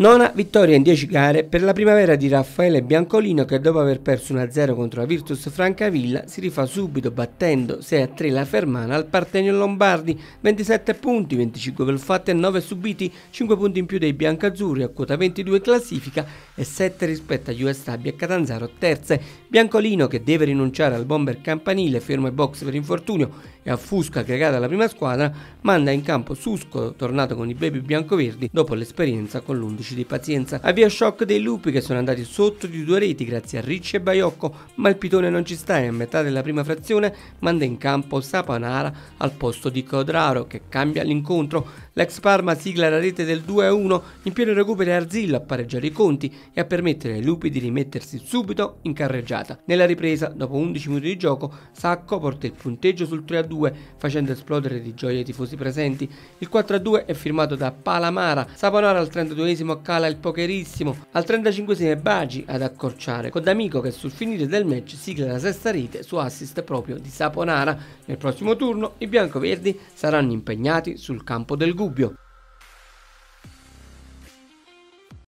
Nona vittoria in 10 gare per la primavera di Raffaele Biancolino che dopo aver perso 1-0 contro la Virtus Francavilla si rifà subito battendo 6-3 la Fermana al Partenio Lombardi, 27 punti, 25 gol fatti e 9 subiti, 5 punti in più dei biancazzurri a quota 22 in classifica e 7 rispetto agli US Stabia e Catanzaro terze. Biancolino che deve rinunciare al bomber campanile fermo e box per infortunio e a Fusca aggregata alla prima squadra manda in campo Susco tornato con i baby biancoverdi dopo l'esperienza con l'11 12 di pazienza. Avvia shock dei lupi che sono andati sotto di due reti grazie a Ricci e Baiocco, ma il pitone non ci sta e a metà della prima frazione manda in campo Sapanara al posto di Codraro che cambia l'incontro. L'ex Parma sigla la rete del 2-1, in pieno recupero Arzillo a pareggiare i conti e a permettere ai lupi di rimettersi subito in carreggiata. Nella ripresa, dopo 11 minuti di gioco, Sacco porta il punteggio sul 3-2 facendo esplodere di gioia i tifosi presenti. Il 4-2 è firmato da Palamara, Sapanara al 32esimo cala il pokerissimo. Al 35 Bagi ad accorciare, con D'Amico che sul finire del match sigla la sesta rete su assist proprio di Saponara. Nel prossimo turno i biancoverdi saranno impegnati sul campo del Gubbio.